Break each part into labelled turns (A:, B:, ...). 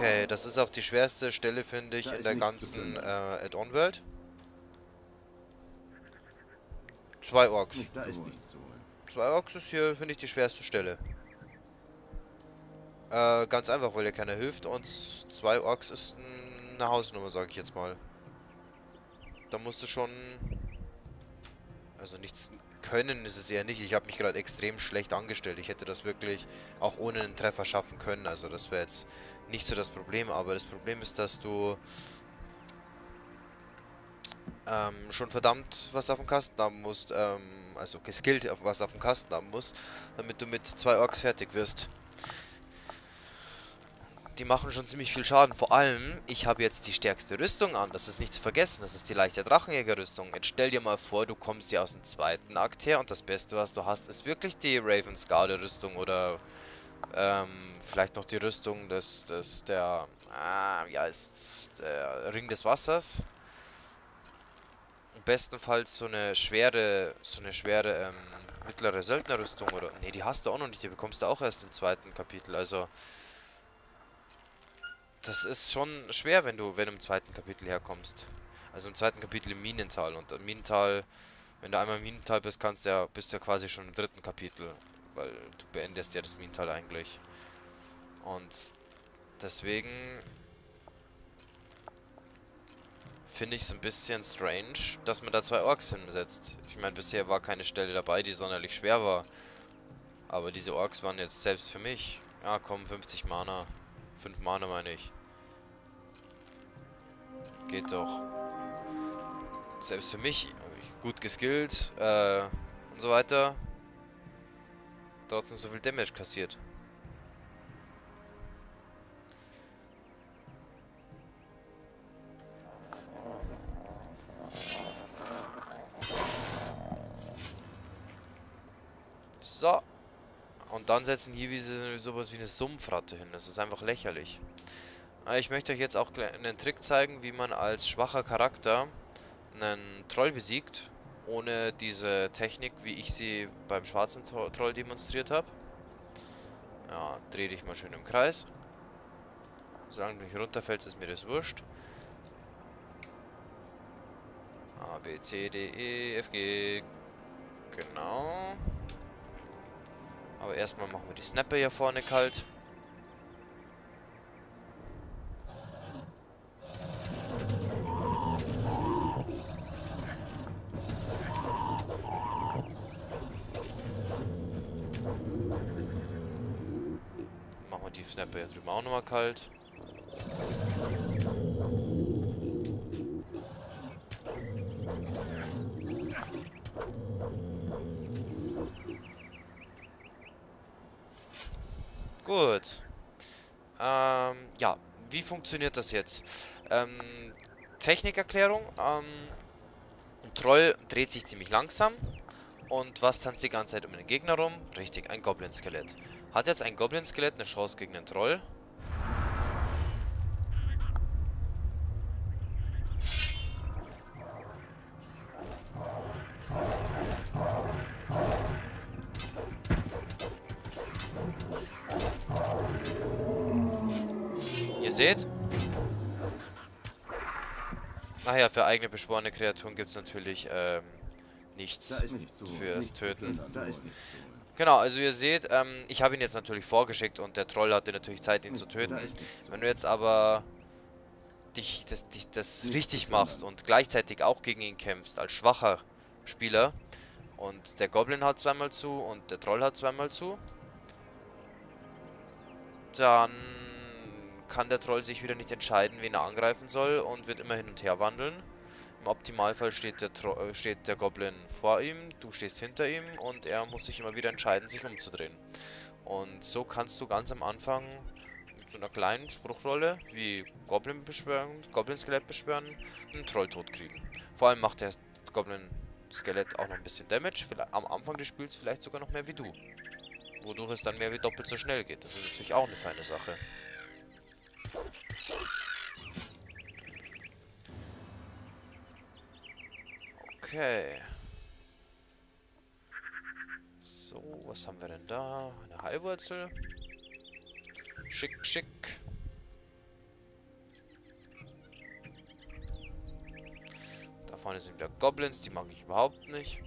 A: Okay, das ist auch die schwerste Stelle, finde ich, in der ganzen äh, Add-on-Welt. Zwei Orks. Zwei Orks ist hier, finde ich, die schwerste Stelle. Äh, ganz einfach, weil dir keiner hilft und zwei Orks ist eine Hausnummer, sage ich jetzt mal. Da musst du schon... Also nichts können ist es eher nicht. Ich habe mich gerade extrem schlecht angestellt. Ich hätte das wirklich auch ohne einen Treffer schaffen können. Also das wäre jetzt nicht so das Problem. Aber das Problem ist, dass du ähm, schon verdammt was auf dem Kasten haben musst. Ähm, also geskillt was auf dem Kasten haben musst, damit du mit zwei Orks fertig wirst die machen schon ziemlich viel Schaden. Vor allem, ich habe jetzt die stärkste Rüstung an. Das ist nicht zu vergessen. Das ist die leichte Drachenjäger-Rüstung. Jetzt stell dir mal vor, du kommst hier aus dem zweiten Akt her und das Beste, was du hast, ist wirklich die Ravensguard-Rüstung oder ähm, vielleicht noch die Rüstung des, des der, ah, ja, ist der Ring des Wassers. Bestenfalls so eine schwere, so eine schwere, ähm, mittlere Söldnerrüstung oder, nee, die hast du auch noch nicht, die bekommst du auch erst im zweiten Kapitel, also, das ist schon schwer, wenn du, wenn du im zweiten Kapitel herkommst. Also im zweiten Kapitel im Minental. Und im Minental, wenn du einmal im Minental bist, kannst ja, bist du ja quasi schon im dritten Kapitel. Weil du beendest ja das Minental eigentlich. Und deswegen finde ich es ein bisschen strange, dass man da zwei Orks hinsetzt. Ich meine, bisher war keine Stelle dabei, die sonderlich schwer war. Aber diese Orks waren jetzt selbst für mich. Ja, komm, 50 Mana. 5 Mana meine ich. Geht doch. Selbst für mich, gut geskillt, äh, und so weiter. Trotzdem so viel Damage kassiert. Dann setzen hier wie sowas wie eine Sumpfratte hin. Das ist einfach lächerlich. Ich möchte euch jetzt auch einen Trick zeigen, wie man als schwacher Charakter einen Troll besiegt, ohne diese Technik, wie ich sie beim schwarzen Troll demonstriert habe. Ja, dreh dich mal schön im Kreis. Sagen du nicht runterfällst, ist mir das wurscht. A, B, C, D, E, F, G. Genau. Aber erstmal machen wir die Snapper hier vorne kalt. Machen wir die Snapper hier drüben auch nochmal kalt. Gut. Ähm, ja, wie funktioniert das jetzt? Ähm, Technikerklärung. Ähm, ein Troll dreht sich ziemlich langsam. Und was tanzt die ganze Zeit um den Gegner rum? Richtig, ein Goblin-Skelett. Hat jetzt ein Goblin-Skelett eine Chance gegen einen Troll? Seht. Nachher für eigene beschworene Kreaturen gibt es natürlich ähm, nichts nicht fürs Töten. Genau, also ihr seht, ähm, ich habe ihn jetzt natürlich vorgeschickt und der Troll hatte natürlich Zeit, ihn zu töten. Wenn du jetzt aber dich das, dich das richtig machst und gleichzeitig auch gegen ihn kämpfst, als schwacher Spieler, und der Goblin hat zweimal zu und der Troll hat zweimal zu, dann kann der Troll sich wieder nicht entscheiden, wen er angreifen soll und wird immer hin und her wandeln. Im Optimalfall steht der, Tro äh, steht der Goblin vor ihm, du stehst hinter ihm und er muss sich immer wieder entscheiden, sich umzudrehen. Und so kannst du ganz am Anfang mit so einer kleinen Spruchrolle wie Goblin beschwören, Goblin-Skelett beschwören, einen Troll tot kriegen. Vor allem macht der Goblin-Skelett auch noch ein bisschen Damage, am Anfang des Spiels vielleicht sogar noch mehr wie du. Wodurch es dann mehr wie doppelt so schnell geht. Das ist natürlich auch eine feine Sache. Okay. So, was haben wir denn da? Eine Heilwurzel. Schick, schick. Da vorne sind wieder Goblins, die mag ich überhaupt nicht.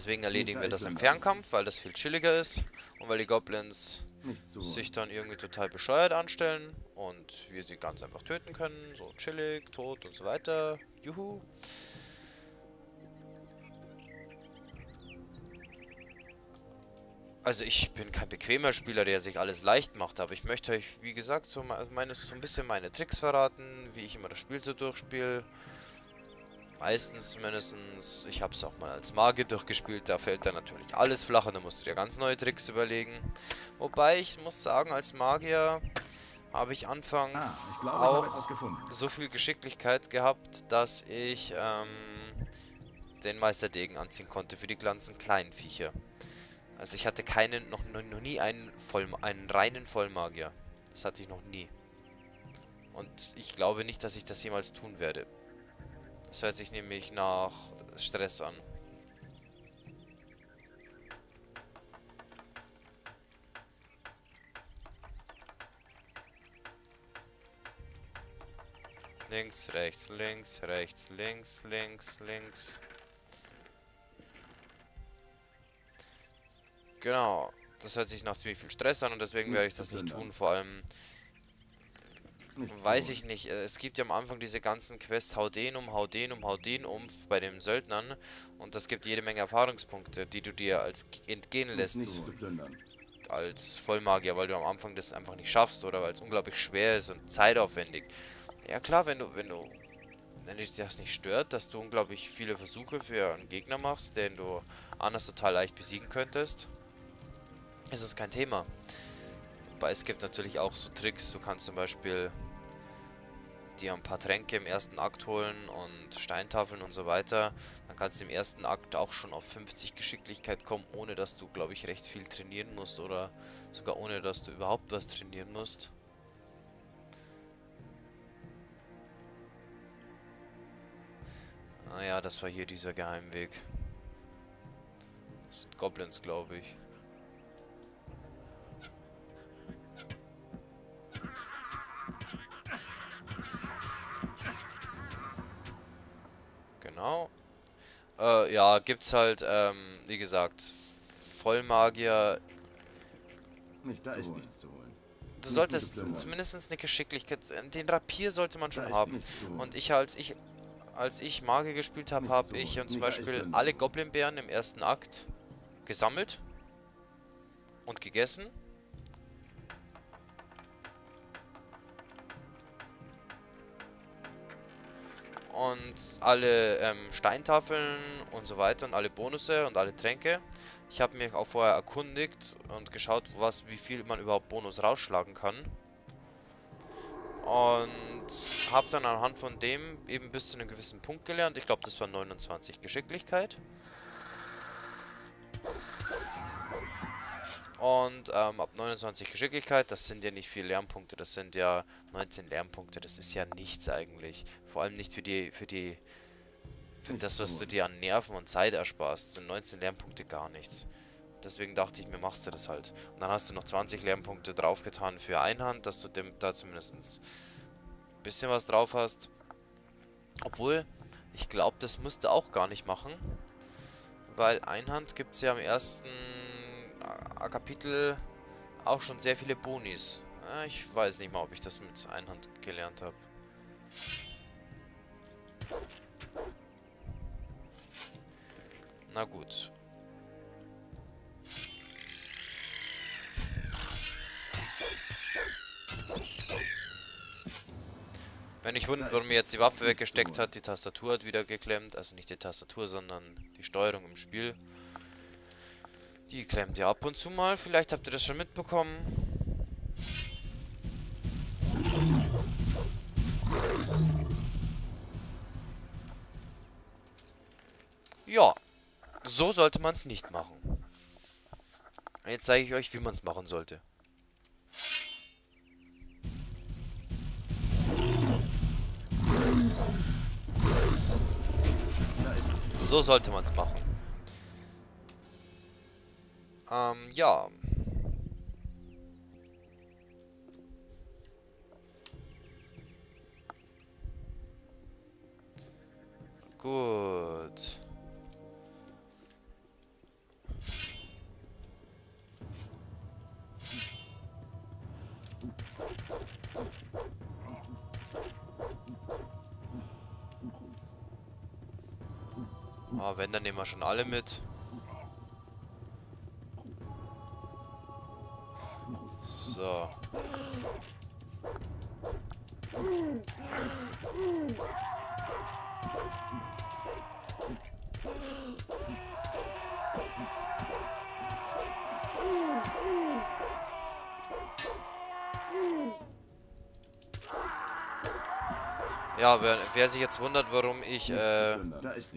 A: Deswegen erledigen wir das im Fernkampf, weil das viel chilliger ist und weil die Goblins sich dann irgendwie total bescheuert anstellen und wir sie ganz einfach töten können, so chillig, tot und so weiter. Juhu. Also ich bin kein bequemer Spieler, der sich alles leicht macht, aber ich möchte euch, wie gesagt, so, meine, so ein bisschen meine Tricks verraten, wie ich immer das Spiel so durchspiele. Meistens zumindest. Ich habe es auch mal als Magier durchgespielt. Da fällt dann natürlich alles flach und da musst du dir ganz neue Tricks überlegen. Wobei ich muss sagen, als Magier habe ich anfangs ah, ich auch ich so viel Geschicklichkeit gehabt, dass ich ähm, den Meisterdegen anziehen konnte für die ganzen kleinen Viecher. Also ich hatte keinen, noch, noch nie einen, Voll, einen reinen Vollmagier. Das hatte ich noch nie. Und ich glaube nicht, dass ich das jemals tun werde. Das hört sich nämlich nach Stress an. Links, rechts, links, rechts, links, links, links. Genau. Das hört sich nach ziemlich viel Stress an und deswegen werde ich das nicht tun. Vor allem Weiß ich nicht. Es gibt ja am Anfang diese ganzen Quests, hau den um, hau den um, hau den um bei den Söldnern. Und das gibt jede Menge Erfahrungspunkte, die du dir als entgehen lässt. Nicht zu plündern. Als Vollmagier, weil du am Anfang das einfach nicht schaffst oder weil es unglaublich schwer ist und zeitaufwendig. Ja klar, wenn du, wenn du, wenn dich das nicht stört, dass du unglaublich viele Versuche für einen Gegner machst, den du anders total leicht besiegen könntest, ist es kein Thema. Wobei es gibt natürlich auch so Tricks, du kannst zum Beispiel dir ein paar Tränke im ersten Akt holen und Steintafeln und so weiter. Dann kannst du im ersten Akt auch schon auf 50 Geschicklichkeit kommen, ohne dass du, glaube ich, recht viel trainieren musst oder sogar ohne, dass du überhaupt was trainieren musst. Ah ja, das war hier dieser Geheimweg. Das sind Goblins, glaube ich. Ja, gibt's halt, ähm, wie gesagt, Vollmagier.
B: Nicht, da ist nichts zu holen.
A: Du nicht solltest zumindest eine Geschicklichkeit. Den Rapier sollte man schon haben. Und ich als ich als ich Magier gespielt habe, habe ich und zum Beispiel alle Goblinbären im ersten Akt gesammelt und gegessen. Und alle ähm, Steintafeln und so weiter und alle Bonusse und alle Tränke. Ich habe mich auch vorher erkundigt und geschaut, was, wie viel man überhaupt Bonus rausschlagen kann. Und habe dann anhand von dem eben bis zu einem gewissen Punkt gelernt. Ich glaube, das war 29 Geschicklichkeit. Und ähm, ab 29 Geschicklichkeit, das sind ja nicht viele Lernpunkte, das sind ja 19 Lernpunkte, das ist ja nichts eigentlich. Vor allem nicht für die, für die, für das, was du dir an Nerven und Zeit ersparst, sind 19 Lernpunkte gar nichts. Deswegen dachte ich mir, machst du das halt. Und dann hast du noch 20 Lernpunkte draufgetan für Einhand, dass du dem, da zumindest ein bisschen was drauf hast. Obwohl, ich glaube, das musst du auch gar nicht machen. Weil Einhand gibt es ja am ersten Kapitel auch schon sehr viele Bonis. ich weiß nicht mal, ob ich das mit Einhand gelernt habe. Na gut. Wenn ich wundern, warum mir jetzt die Waffe weggesteckt hat, die Tastatur hat wieder geklemmt. Also nicht die Tastatur, sondern die Steuerung im Spiel. Die klemmt ja ab und zu mal. Vielleicht habt ihr das schon mitbekommen. Ja, so sollte man es nicht machen. Jetzt zeige ich euch, wie man es machen sollte. so sollte man es machen. Ähm, ja. Gut. Ah, wenn, dann nehmen wir schon alle mit. Ja, wer, wer, sich jetzt wundert, warum ich äh,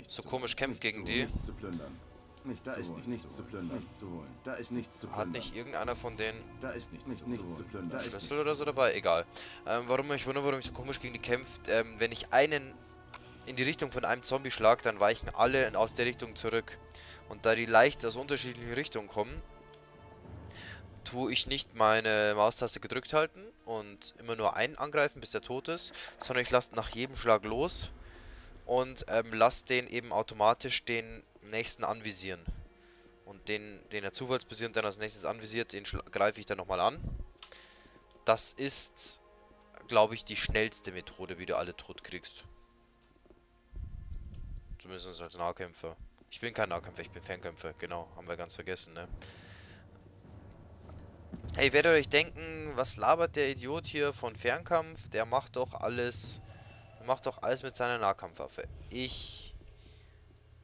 A: so komisch kämpfe gegen die.
B: Nicht, da ist nichts zu plündern. Nichts zu holen. Da ist nichts zu
A: plündern. Hat nicht irgendeiner von denen
B: da ist nichts, nichts, nichts zu plündern.
A: Schlüssel oder so dabei? Egal. Ähm, warum ich wundere, warum ich so komisch gegen die kämpft, ähm, wenn ich einen in die Richtung von einem Zombie schlage, dann weichen alle aus der Richtung zurück. Und da die leicht aus unterschiedlichen Richtungen kommen, tue ich nicht meine Maustaste gedrückt halten und immer nur einen angreifen, bis der tot ist, sondern ich lasse nach jedem Schlag los und ähm, lasse den eben automatisch den nächsten anvisieren. Und den, den er zufallsbasierend dann als nächstes anvisiert, den greife ich dann nochmal an. Das ist, glaube ich, die schnellste Methode, wie du alle tot kriegst. Zumindest als Nahkämpfer. Ich bin kein Nahkämpfer, ich bin Fernkämpfer. Genau, haben wir ganz vergessen, ne? Hey, werdet euch denken, was labert der Idiot hier von Fernkampf? Der macht doch alles... Der macht doch alles mit seiner Nahkampfwaffe. Ich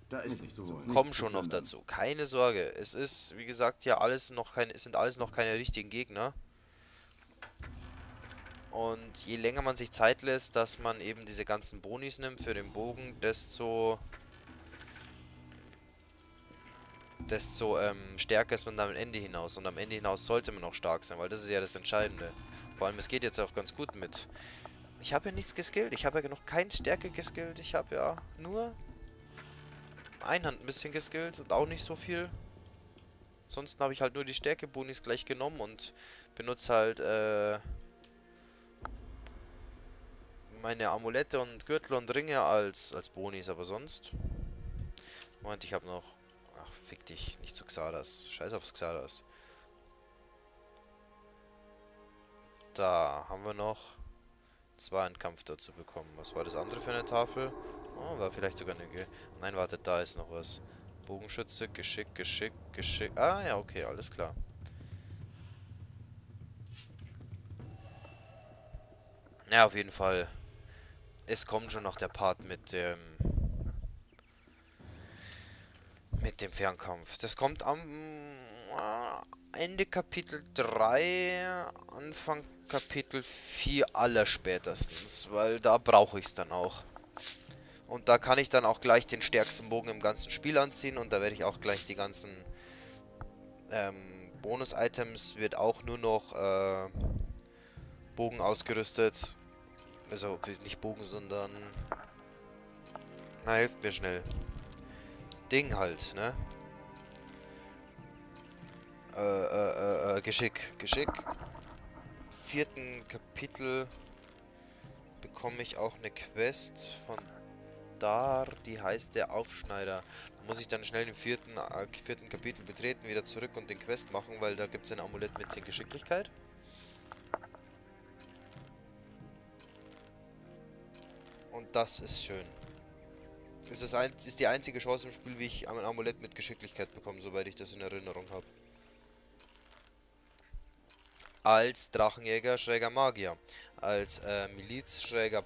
B: da ist nicht so.
A: Kommen schon noch dazu. Keine Sorge. Es ist, wie gesagt, ja alles noch keine, es sind alles noch keine richtigen Gegner. Und je länger man sich Zeit lässt, dass man eben diese ganzen Bonis nimmt für den Bogen, desto desto ähm, stärker ist man dann am Ende hinaus. Und am Ende hinaus sollte man auch stark sein, weil das ist ja das Entscheidende. Vor allem, es geht jetzt auch ganz gut mit. Ich habe ja nichts geskillt. Ich habe ja noch kein Stärke geskillt. Ich habe ja nur Einhand ein bisschen geskillt und auch nicht so viel. Ansonsten habe ich halt nur die Stärke-Bonis gleich genommen und benutze halt äh, meine Amulette und Gürtel und Ringe als, als Bonis, aber sonst... Moment, ich habe noch... Ach, fick dich, nicht zu Xadas. Scheiß aufs Xadas. Da haben wir noch zwei Endkampf dazu bekommen. Was war das andere für eine Tafel? Oh, war vielleicht sogar eine... Ge Nein, warte, da ist noch was. Bogenschütze, Geschick, Geschick, Geschick. Ah, ja, okay, alles klar. Ja, auf jeden Fall. Es kommt schon noch der Part mit dem... Mit dem Fernkampf. Das kommt am äh, Ende Kapitel 3, Anfang Kapitel 4 aller spätestens, weil da brauche ich es dann auch. Und da kann ich dann auch gleich den stärksten Bogen im ganzen Spiel anziehen und da werde ich auch gleich die ganzen ähm, Bonus-Items, wird auch nur noch äh, Bogen ausgerüstet. Also nicht Bogen, sondern... Na, hilft mir schnell. Ding halt, ne? Äh, äh, äh, Geschick. Geschick. Vierten Kapitel bekomme ich auch eine Quest von da, die heißt der Aufschneider. Da muss ich dann schnell den vierten, äh, vierten Kapitel betreten, wieder zurück und den Quest machen, weil da gibt es ein Amulett mit 10 Geschicklichkeit. Und das ist schön. Es ist, ein, ist die einzige Chance im Spiel, wie ich ein Amulett mit Geschicklichkeit bekomme, soweit ich das in Erinnerung habe. Als Drachenjäger schräger Magier. Als äh, Miliz schräger